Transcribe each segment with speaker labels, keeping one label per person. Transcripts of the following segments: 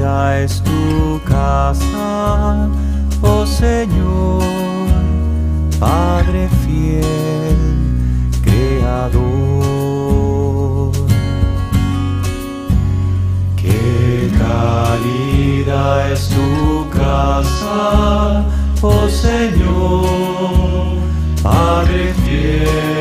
Speaker 1: es tu casa, oh Señor, Padre fiel, Creador. Qué cálida es tu casa, oh Señor, Padre fiel,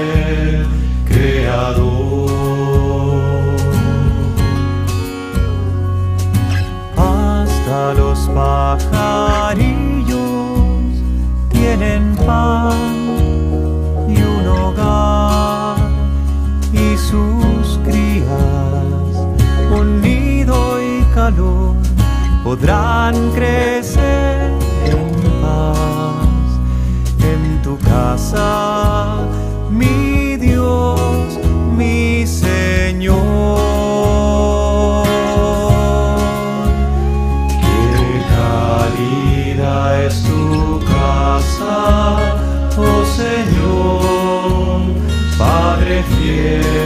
Speaker 1: pajarillos tienen pan y un hogar y sus crías, un nido y calor, podrán crecer fiel.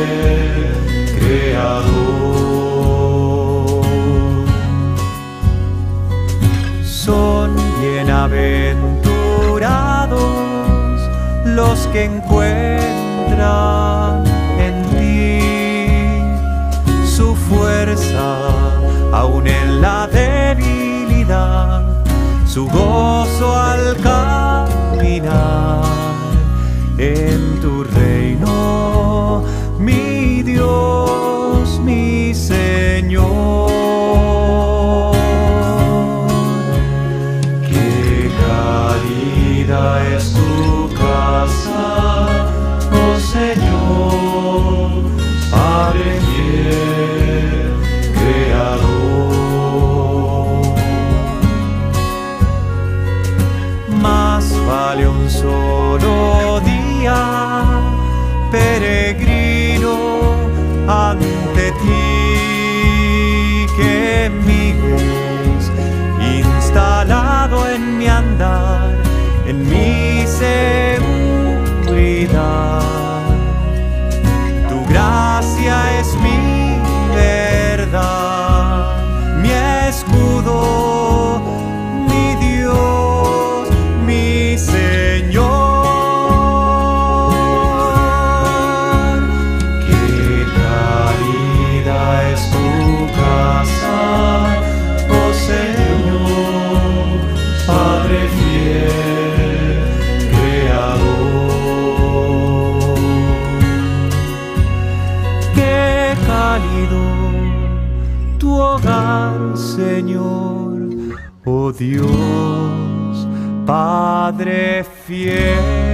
Speaker 1: Son bienaventurados los que encuentran en ti su fuerza, aun en la debilidad, su gozo al caminar en tu reino, me Señor, oh Dios, Padre fiel.